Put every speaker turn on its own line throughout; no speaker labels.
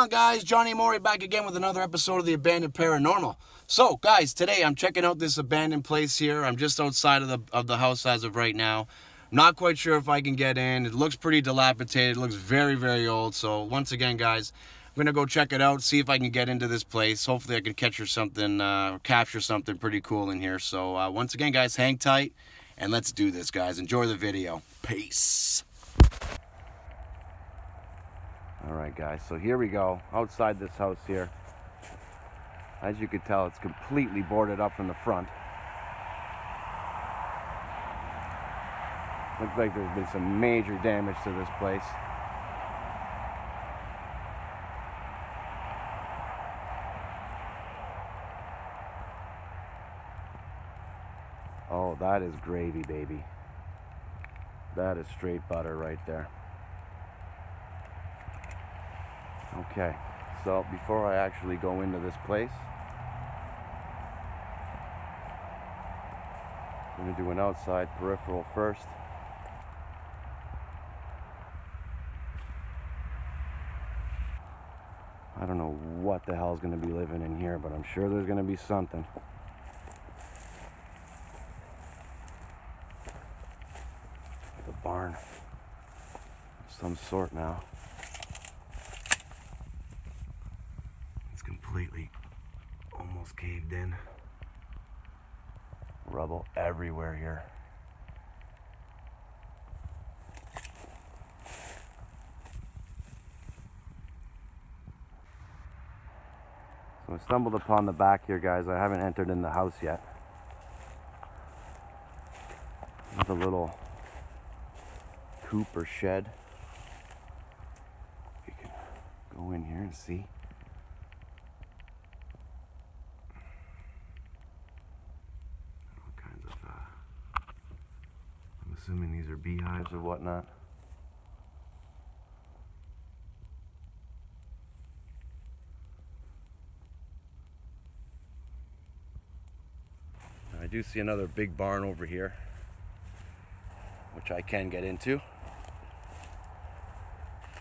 on, guys? Johnny Amore back again with another episode of the Abandoned Paranormal. So, guys, today I'm checking out this abandoned place here. I'm just outside of the of the house as of right now. Not quite sure if I can get in. It looks pretty dilapidated. It looks very, very old. So, once again, guys, I'm gonna go check it out, see if I can get into this place. Hopefully, I can capture something, uh, capture something pretty cool in here. So, uh, once again, guys, hang tight and let's do this, guys. Enjoy the video. Peace. All right, guys, so here we go, outside this house here. As you can tell, it's completely boarded up from the front. Looks like there's been some major damage to this place. Oh, that is gravy, baby. That is straight butter right there. Okay, so before I actually go into this place, I'm gonna do an outside peripheral first. I don't know what the hell's gonna be living in here, but I'm sure there's gonna be something. The barn of some sort now. It's completely almost caved in. Rubble everywhere here. So I stumbled upon the back here, guys. I haven't entered in the house yet. There's a little coop or shed. You can go in here and see. all kinds of. Uh, I'm assuming these are beehives or whatnot. I do see another big barn over here, which I can get into.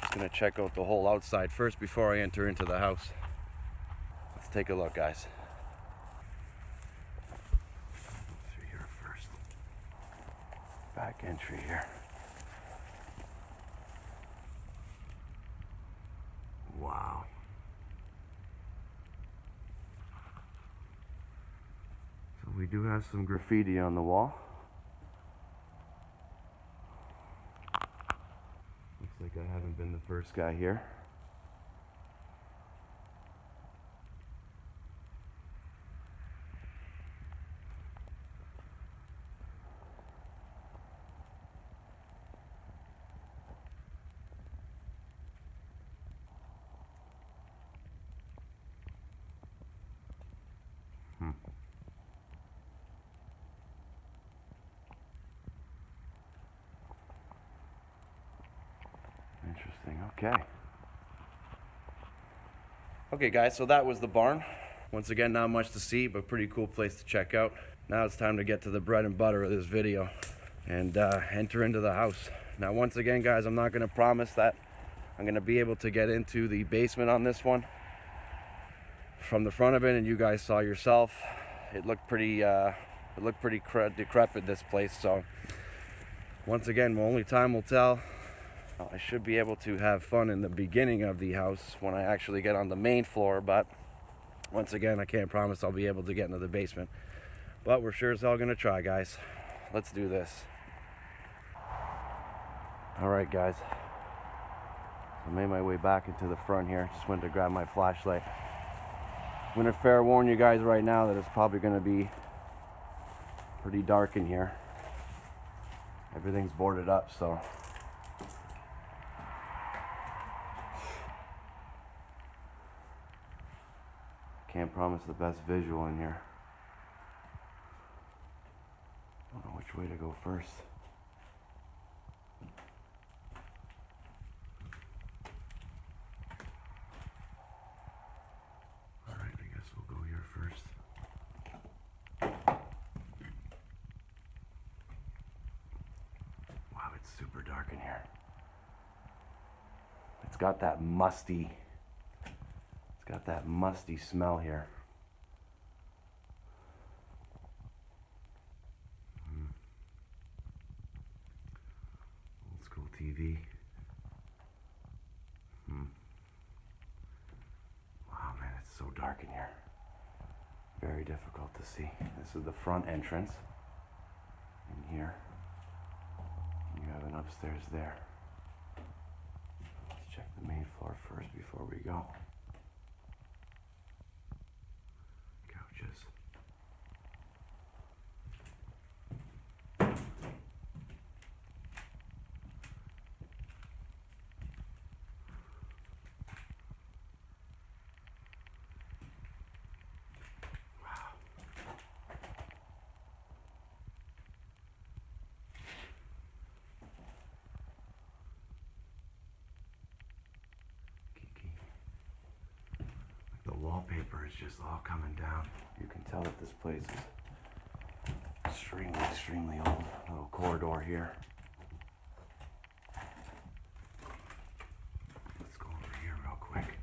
Just gonna check out the whole outside first before I enter into the house. Let's take a look, guys. Through here first. Back entry here. Wow. So we do have some graffiti on the wall. Looks like I haven't been the first guy here. Interesting. Okay. Okay, guys, so that was the barn. Once again, not much to see, but pretty cool place to check out. Now it's time to get to the bread and butter of this video and uh, enter into the house. Now, once again, guys, I'm not going to promise that I'm going to be able to get into the basement on this one. From the front of it, and you guys saw yourself, it looked pretty, uh, it looked pretty decrepit, this place. So, once again, only time will tell. I should be able to have fun in the beginning of the house when I actually get on the main floor, but once again, I can't promise I'll be able to get into the basement. But we're sure as hell gonna try, guys. Let's do this. All right, guys. I made my way back into the front here. Just went to grab my flashlight. I'm gonna fair warn you guys right now that it's probably gonna be pretty dark in here. Everything's boarded up, so Can't promise the best visual in here. I don't know which way to go first? Alright, I guess we'll go here first. Wow, it's super dark in here. It's got that musty, got that musty smell here. Hmm. Old school TV. Hmm. Wow, man, it's so dark in here. Very difficult to see. This is the front entrance. In here. You have an upstairs there. Let's check the main floor first before we go. Wallpaper is just all coming down. You can tell that this place is extremely, extremely old. Little corridor here. Let's go over here real quick.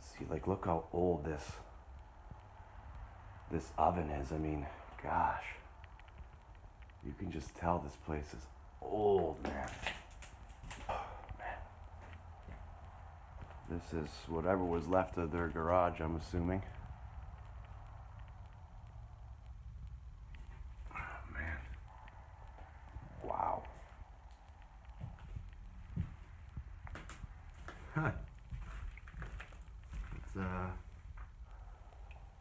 See, like, look how old this this oven is. I mean, gosh. You can just tell this place is old, man. This is whatever was left of their garage, I'm assuming. Oh, man. Wow. Huh. It's, uh,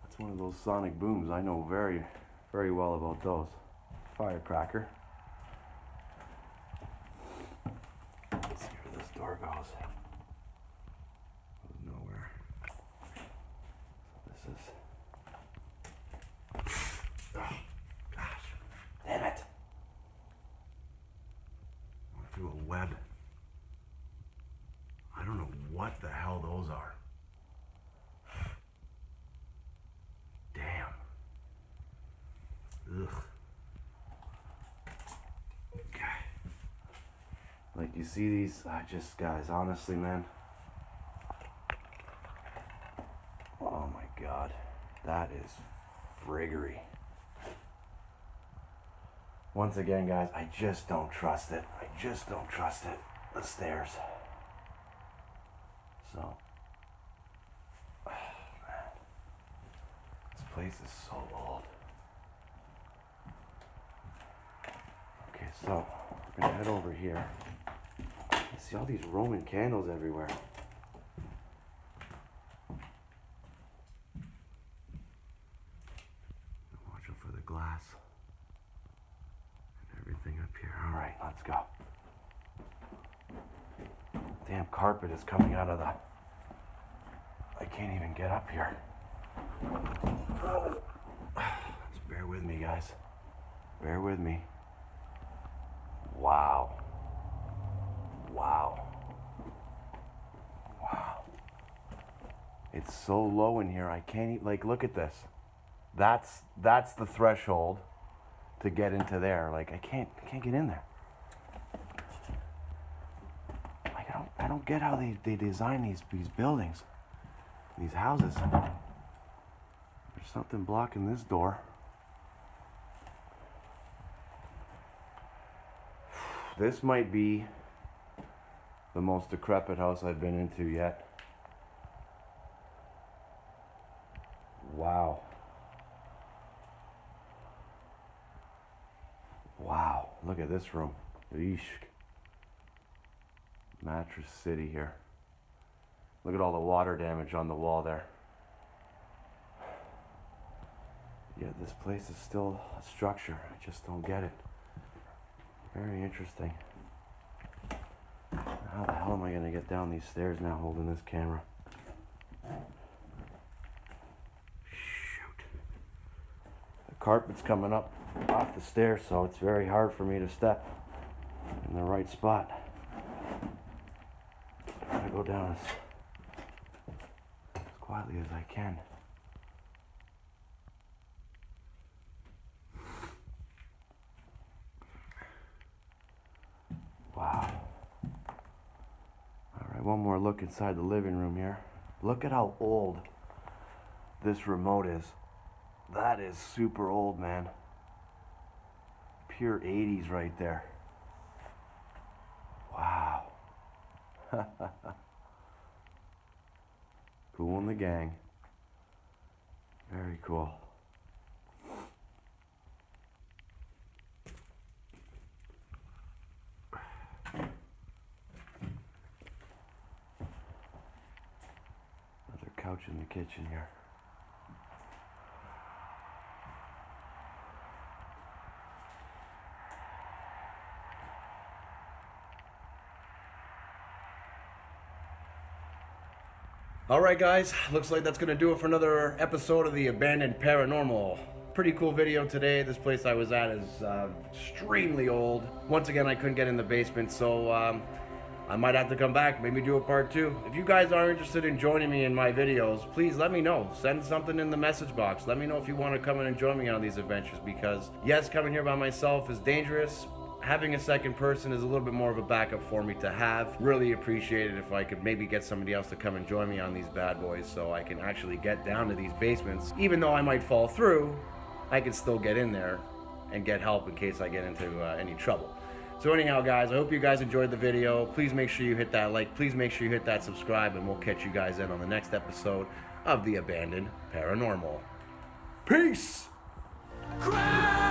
that's one of those sonic booms. I know very, very well about those. Firecracker. Let's see where this door goes. Goes nowhere. So this is. Oh, gosh. Damn it. Went through a web. I don't know what the hell those are. Damn. Ugh. Okay. Like you see these, I just guys, honestly, man. Oh my god. That is friggery. Once again, guys, I just don't trust it. I just don't trust it. The stairs. So, man, this place is so old. Okay, so we're gonna head over here. See all these Roman candles everywhere. Watch out for the glass and everything up here. All right, let's go. Damn carpet is coming out of the. I can't even get up here. Just bear with me, guys. Bear with me. Wow. Wow. Wow. It's so low in here. I can't e- like look at this. That's that's the threshold to get into there. Like I can't I can't get in there. Like I don't I don't get how they, they design these these buildings. These houses. There's something blocking this door. This might be the most decrepit house I've been into yet. Wow. Wow. Look at this room. Eesh. Mattress City here. Look at all the water damage on the wall there. Yeah, this place is still a structure. I just don't get it. Very interesting. How the hell am I gonna get down these stairs now holding this camera? Shoot. The carpet's coming up off the stairs, so it's very hard for me to step in the right spot. Try to go down as, as quietly as I can. Wow. All right, one more look inside the living room here. Look at how old this remote is. That is super old, man. Pure 80s right there. Wow. Kool and the Gang. Very cool. Another couch in the kitchen here. All right, guys, looks like that's gonna do it for another episode of the Abandoned Paranormal. Pretty cool video today. This place I was at is uh, extremely old. Once again, I couldn't get in the basement, so um, I might have to come back, maybe do a part two. If you guys are interested in joining me in my videos, please let me know. Send something in the message box. Let me know if you want to come in and join me on these adventures because, yes, coming here by myself is dangerous, having a second person is a little bit more of a backup for me to have. Really appreciate it if I could maybe get somebody else to come and join me on these bad boys so I can actually get down to these basements. Even though I might fall through, I can still get in there and get help in case I get into uh, any trouble. So anyhow, guys, I hope you guys enjoyed the video. Please make sure you hit that like. Please make sure you hit that subscribe, and we'll catch you guys in on the next episode of The Abandoned Paranormal. Peace!
Cry,